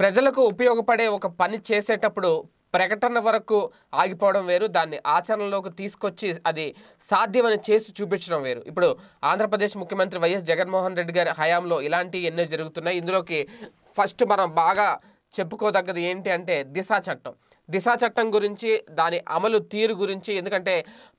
ప్రజలకు ఉపయోగపడే ఒక పని చేసేటప్పుడు ప్రకటన వరకు ఆగిపోవడం వేరు దాన్ని ఆచరణలోకి తీసుకొచ్చి అది సాధ్యమని చేసి చూపించడం వేరు. ఇప్పుడు ఆంధ్రప్రదేశ్ ముఖ్యమంత్రి వైఎస్ జగన్మోహన్ రెడ్డి గారి హయాంలో ఇలాంటివి ఎన్నో జరుగుతున్నాయి. ఇందులోకి ఫస్ట్ మనం బాగా చెప్పుకోదగ్గది ఏంటి అంటే దిశ చట్టం. దిశ చట్టం గురించి దాని అమలు తీరు గురించి ఎందుకంటే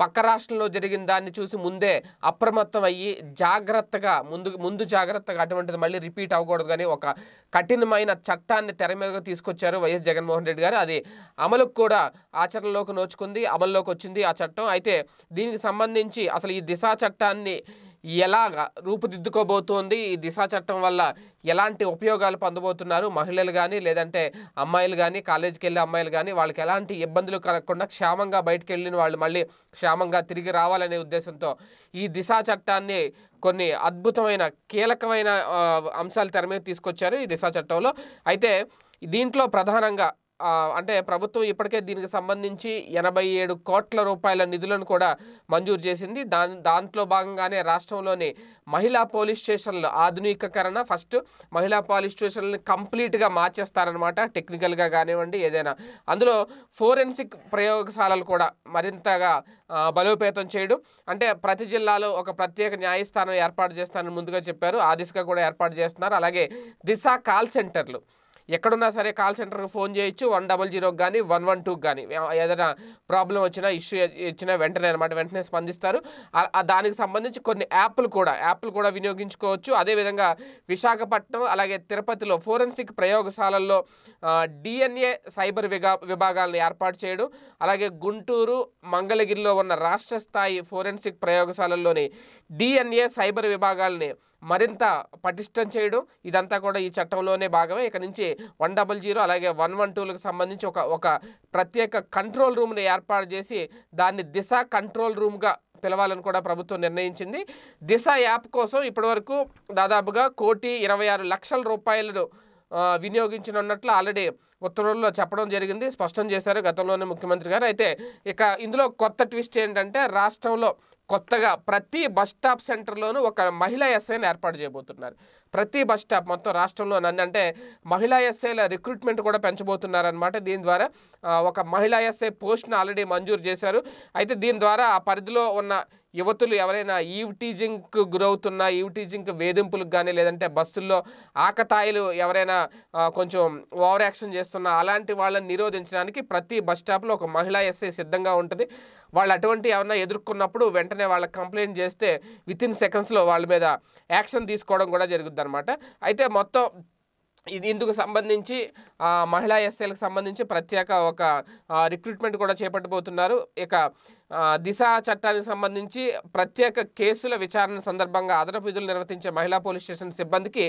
పక్క రాష్ట్రంలో జరిగిన దాన్ని చూసి ముందే అప్రమత్తం అయ్యి జాగ్రత్తగా ముందు ముందు జాగ్రత్తగా అటువంటిది మళ్ళీ రిపీట్ అవ్వకూడదు. కానీ ఒక కఠినమైన చట్టాన్ని తెర మీదకు తీసుకొచ్చారు వైఎస్ జగన్మోహన్ రెడ్డి గారు. అది అమలుకు కూడా ఆచరణలోకి నోచుకుంది అమల్లోకి వచ్చింది ఆ చట్టం. అయితే దీనికి సంబంధించి అసలు ఈ దిశ చట్టాన్ని ఎలాగా రూపుదిద్దుకోబోతోంది? ఈ దిశా చట్టం వల్ల ఎలాంటి ఉపయోగాలు పొందబోతున్నారు? మహిళలు కానీ లేదంటే అమ్మాయిలు కానీ కాలేజీకి వెళ్ళే అమ్మాయిలు కానీ వాళ్ళకి ఎలాంటి ఇబ్బందులు కలగకుండా క్షేమంగా బయటకు వెళ్ళిన వాళ్ళు మళ్ళీ క్షేమంగా తిరిగి రావాలనే ఉద్దేశంతో ఈ దిశా చట్టాన్ని కొన్ని అద్భుతమైన కీలకమైన అంశాలు తెర మీద తీసుకొచ్చారు ఈ దిశా చట్టంలో. అయితే దీంట్లో ప్రధానంగా అంటే ప్రభుత్వం ఇప్పటికే దీనికి సంబంధించి ఎనభై ఏడు కోట్ల రూపాయల నిధులను కూడా మంజూరు చేసింది. దాని దాంట్లో భాగంగానే రాష్ట్రంలోని మహిళా పోలీస్ స్టేషన్లు ఆధునికీకరణ ఫస్ట్ మహిళా పోలీస్ స్టేషన్లను కంప్లీట్గా మార్చేస్తారనమాట టెక్నికల్గా కానివ్వండి ఏదైనా. అందులో ఫోరెన్సిక్ ప్రయోగశాలలు కూడా మరింతగా బలోపేతం చేయడం. అంటే ప్రతి జిల్లాలో ఒక ప్రత్యేక న్యాయస్థానం ఏర్పాటు చేస్తానని ముందుగా చెప్పారు. ఆ దిశగా కూడా ఏర్పాటు చేస్తున్నారు. అలాగే దిశ కాల్ సెంటర్లు. ఎక్కడున్నా సరే కాల్ సెంటర్కి ఫోన్ చేయొచ్చు. వన్ డబల్ జీరోకి కానీ వన్ వన్ టూకి కానీ ఏదైనా ప్రాబ్లం వచ్చినా ఇష్యూ ఇచ్చినా వెంటనే అనమాట వెంటనే స్పందిస్తారు. దానికి సంబంధించి కొన్ని యాప్లు కూడా యాప్లు కూడా వినియోగించుకోవచ్చు. అదేవిధంగా విశాఖపట్నం అలాగే తిరుపతిలో ఫోరెన్సిక్ ప్రయోగశాలల్లో డిఎన్ఏ సైబర్ విగా విభాగాలను ఏర్పాటు చేయడం. అలాగే గుంటూరు మంగళగిరిలో ఉన్న రాష్ట్ర స్థాయి ఫోరెన్సిక్ ప్రయోగశాలల్లోని డిఎన్ఏ సైబర్ విభాగాల్ని మరింత పటిష్టం చేయడం ఇదంతా కూడా ఈ చట్టంలోనే భాగమే. ఇక నుంచి వన్ డబల్ జీరో అలాగే వన్ వన్ టూలకు సంబంధించి ఒక ఒక ప్రత్యేక కంట్రోల్ రూమ్ని ఏర్పాటు చేసి దాన్ని దిశ కంట్రోల్ రూమ్గా పిలవాలని కూడా ప్రభుత్వం నిర్ణయించింది. దిశ యాప్ కోసం ఇప్పటివరకు దాదాపుగా కోటి ఇరవై ఆరు లక్షల రూపాయలను వినియోగించనున్నట్లు ఆల్రెడీ ఉత్తర్వుల్లో చెప్పడం జరిగింది. స్పష్టం చేశారు గతంలోనే ముఖ్యమంత్రి గారు. అయితే ఇక ఇందులో కొత్త ట్విస్ట్ ఏంటంటే రాష్ట్రంలో కొత్తగా ప్రతి బస్ స్టాప్ సెంటర్లోనూ ఒక మహిళా ఎస్ఐని ఏర్పాటు చేయబోతున్నారు. ప్రతి బస్ స్టాప్ మొత్తం రాష్ట్రంలో నన్ను అంటే మహిళా ఎస్ఐల రిక్రూట్మెంట్ కూడా పెంచబోతున్నారనమాట దీని ద్వారా ఒక మహిళా ఎస్ఐ పోస్ట్ను ఆల్రెడీ మంజూరు చేశారు. అయితే దీని ద్వారా ఆ పరిధిలో ఉన్న యువతులు ఎవరైనా ఈవ్ టీజింగ్కు గురవుతున్న ఈవ్ టీజింగ్ వేధింపులకు కానీ లేదంటే బస్సుల్లో ఆకతాయిలు ఎవరైనా కొంచెం ఓవర్ యాక్షన్ చేస్తున్న అలాంటి వాళ్ళని నిరోధించడానికి ప్రతి బస్ స్టాప్లో ఒక మహిళా ఎస్ఐ సిద్ధంగా ఉంటుంది. వాళ్ళు అటువంటి ఏమన్నా ఎదుర్కొన్నప్పుడు వెంటనే వాళ్ళకి కంప్లైంట్ చేస్తే విత్ ఇన్ సెకండ్స్లో వాళ్ళ మీద యాక్షన్ తీసుకోవడం కూడా జరుగుద్ది అనమాట అయితే మొత్తం ఇది ఇందుకు సంబంధించి మహిళా ఎస్సీలకు సంబంధించి ప్రత్యేక ఒక రిక్రూట్మెంట్ కూడా చేపట్టబోతున్నారు. ఇక దిశ చట్టానికి సంబంధించి ప్రత్యేక కేసుల విచారణ సందర్భంగా అదనపు విధులు నిర్వర్తించే మహిళా పోలీస్ స్టేషన్ సిబ్బందికి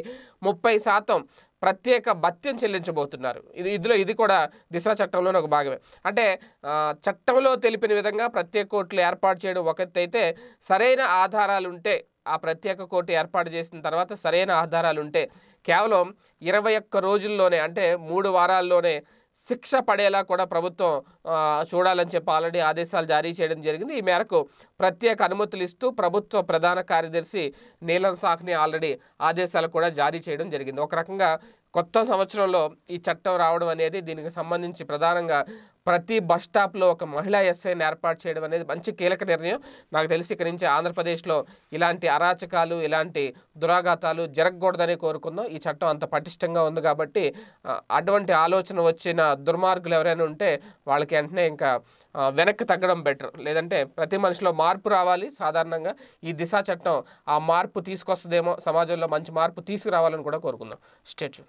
ముప్పై శాతం ప్రత్యేక భత్యం చెల్లించబోతున్నారు. ఇది ఇందులో ఇది కూడా దిశ చట్టంలోనే ఒక భాగమే. అంటే చట్టంలో తెలిపిన విధంగా ప్రత్యేక కోర్టులు ఏర్పాటు చేయడం ఒక అయితే సరైన ఆధారాలు ఉంటే ఆ ప్రత్యేక కోర్టు ఏర్పాటు చేసిన తర్వాత సరైన ఆధారాలు ఉంటే కేవలం ఇరవై ఒక్క రోజుల్లోనే అంటే మూడు వారాల్లోనే శిక్ష పడేలా కూడా ప్రభుత్వం చూడాలని చెప్పి ఆల్రెడీ ఆదేశాలు జారీ చేయడం జరిగింది. ఈ మేరకు ప్రత్యేక అనుమతులు ఇస్తూ ప్రభుత్వ ప్రధాన కార్యదర్శి నీలం సాఖ్ని ఆల్రెడీ ఆదేశాలు కూడా జారీ చేయడం జరిగింది. ఒక రకంగా కొత్త సంవత్సరంలో ఈ చట్టం రావడం అనేది దీనికి సంబంధించి ప్రధానంగా ప్రతి బస్ స్టాప్లో ఒక మహిళా ఎస్ఐని ఏర్పాటు చేయడం అనేది మంచి కీలక నిర్ణయం. నాకు తెలిసి ఇక్కడి నుంచి ఆంధ్రప్రదేశ్లో ఇలాంటి అరాచకాలు ఇలాంటి దురాఘాతాలు జరగకూడదని కోరుకుందాం. ఈ చట్టం అంత పటిష్టంగా ఉంది కాబట్టి అటువంటి ఆలోచన వచ్చిన దుర్మార్గులు ఎవరైనా ఉంటే వాళ్ళకి వెంటనే ఇంకా వెనక్కి తగ్గడం బెటర్. లేదంటే ప్రతి మనిషిలో మార్పు రావాలి సాధారణంగా. ఈ దిశా చట్టం ఆ మార్పు తీసుకొస్తుందేమో సమాజంలో మంచి మార్పు తీసుకురావాలని కూడా కోరుకుందాం. స్టేట్